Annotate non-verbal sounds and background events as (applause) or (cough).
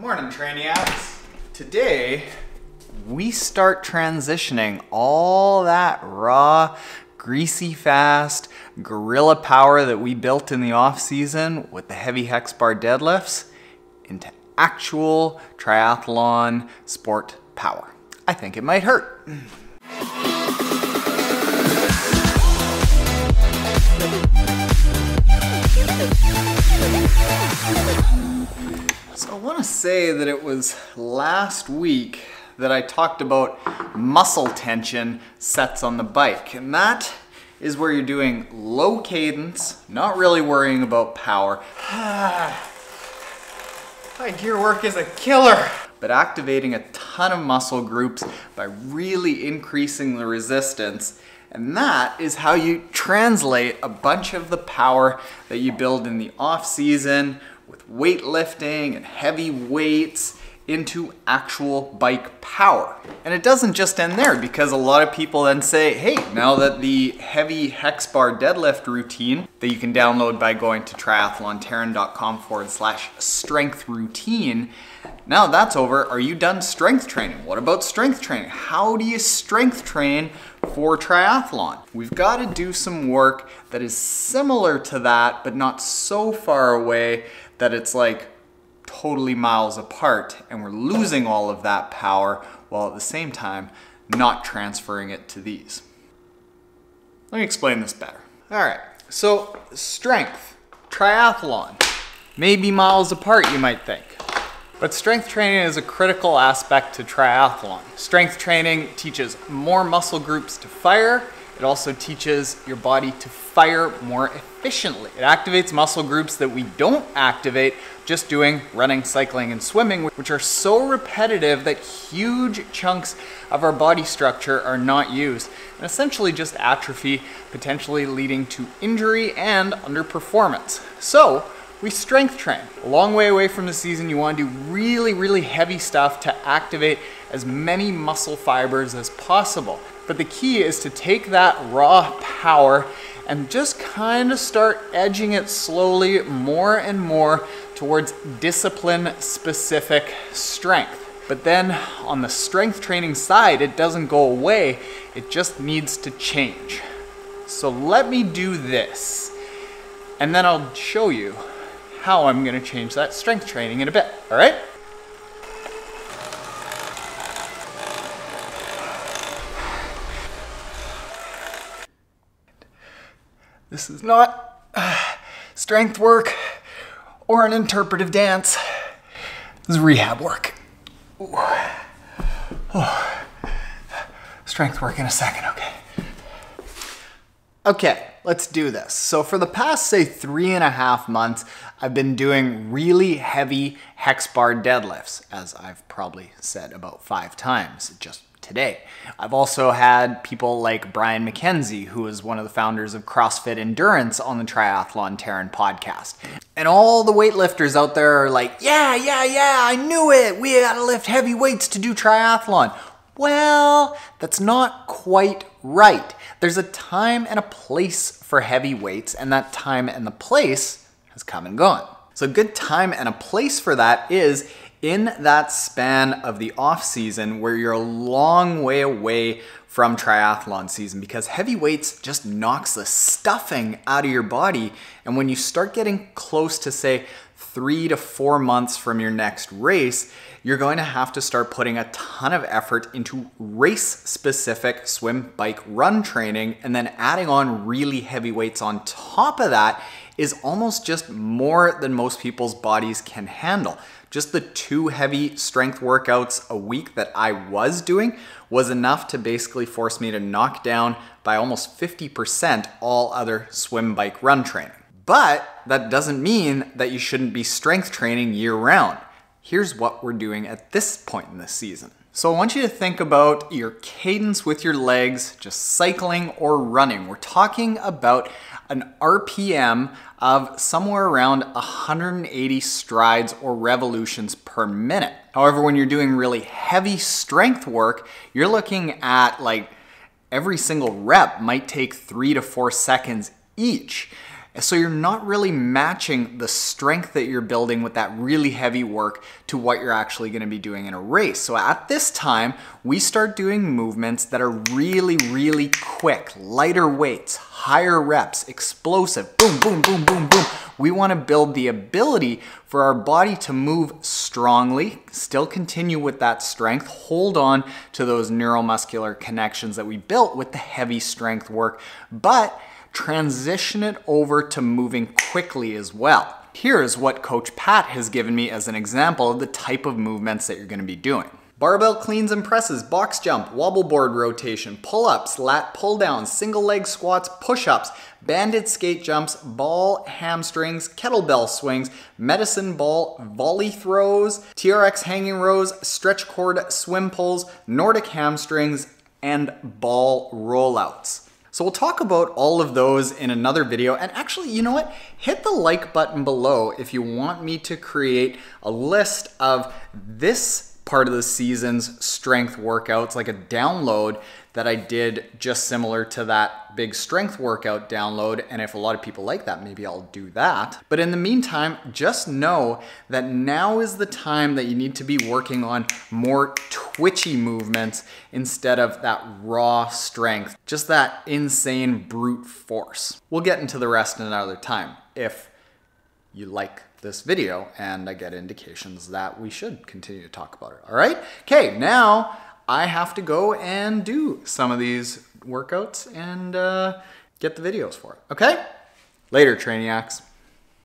Morning, Trainiacs. Today, we start transitioning all that raw, greasy fast, gorilla power that we built in the off season with the heavy hex bar deadlifts into actual triathlon sport power. I think it might hurt. Want to say that it was last week that I talked about muscle tension sets on the bike. And that is where you're doing low cadence, not really worrying about power. (sighs) My gear work is a killer. But activating a ton of muscle groups by really increasing the resistance and that is how you translate a bunch of the power that you build in the off season with weightlifting and heavy weights into actual bike power. And it doesn't just end there because a lot of people then say, hey, now that the heavy hex bar deadlift routine that you can download by going to triathlontaren.com forward slash strength routine, now that's over, are you done strength training? What about strength training? How do you strength train for triathlon? We've got to do some work that is similar to that, but not so far away that it's like totally miles apart and we're losing all of that power while at the same time not transferring it to these. Let me explain this better. All right, so strength, triathlon, maybe miles apart you might think. But strength training is a critical aspect to triathlon. Strength training teaches more muscle groups to fire. It also teaches your body to fire more efficiently. It activates muscle groups that we don't activate just doing running, cycling, and swimming, which are so repetitive that huge chunks of our body structure are not used and essentially just atrophy, potentially leading to injury and underperformance. So, we strength train. A long way away from the season, you wanna do really, really heavy stuff to activate as many muscle fibers as possible. But the key is to take that raw power and just kind of start edging it slowly more and more towards discipline specific strength. But then on the strength training side, it doesn't go away, it just needs to change. So let me do this, and then I'll show you how I'm gonna change that strength training in a bit, all right? This is not uh, strength work or an interpretive dance. This is rehab work. Oh. Strength work in a second, okay. Okay, let's do this. So for the past, say, three and a half months, I've been doing really heavy hex bar deadlifts, as I've probably said about five times just today. I've also had people like Brian McKenzie, who is one of the founders of CrossFit Endurance on the Triathlon Taren podcast. And all the weightlifters out there are like, yeah, yeah, yeah, I knew it. We gotta lift heavy weights to do triathlon. Well, that's not quite right. There's a time and a place for heavy weights, and that time and the place has come and gone. So, a good time and a place for that is in that span of the off season where you're a long way away from triathlon season because heavy weights just knocks the stuffing out of your body. And when you start getting close to, say, three to four months from your next race, you're going to have to start putting a ton of effort into race specific swim, bike, run training, and then adding on really heavy weights on top of that is almost just more than most people's bodies can handle. Just the two heavy strength workouts a week that I was doing was enough to basically force me to knock down by almost 50% all other swim, bike, run training. But that doesn't mean that you shouldn't be strength training year round. Here's what we're doing at this point in the season. So I want you to think about your cadence with your legs, just cycling or running. We're talking about an RPM of somewhere around 180 strides or revolutions per minute. However, when you're doing really heavy strength work, you're looking at like every single rep might take three to four seconds each. So you're not really matching the strength that you're building with that really heavy work to what you're actually gonna be doing in a race. So at this time, we start doing movements that are really, really quick, lighter weights, higher reps, explosive, boom, boom, boom, boom, boom. We wanna build the ability for our body to move strongly, still continue with that strength, hold on to those neuromuscular connections that we built with the heavy strength work, but transition it over to moving quickly as well. Here's what Coach Pat has given me as an example of the type of movements that you're gonna be doing. Barbell cleans and presses, box jump, wobble board rotation, pull-ups, lat pull-downs, single leg squats, push-ups, banded skate jumps, ball hamstrings, kettlebell swings, medicine ball, volley throws, TRX hanging rows, stretch cord swim pulls, Nordic hamstrings, and ball rollouts. So we'll talk about all of those in another video. And actually, you know what? Hit the like button below if you want me to create a list of this part of the season's strength workouts, like a download that I did just similar to that big strength workout download. And if a lot of people like that, maybe I'll do that. But in the meantime, just know that now is the time that you need to be working on more twitchy movements instead of that raw strength, just that insane brute force. We'll get into the rest in another time if you like this video and I get indications that we should continue to talk about it. All right? Okay, now I have to go and do some of these workouts and uh, get the videos for it. Okay? Later, Trainiacs.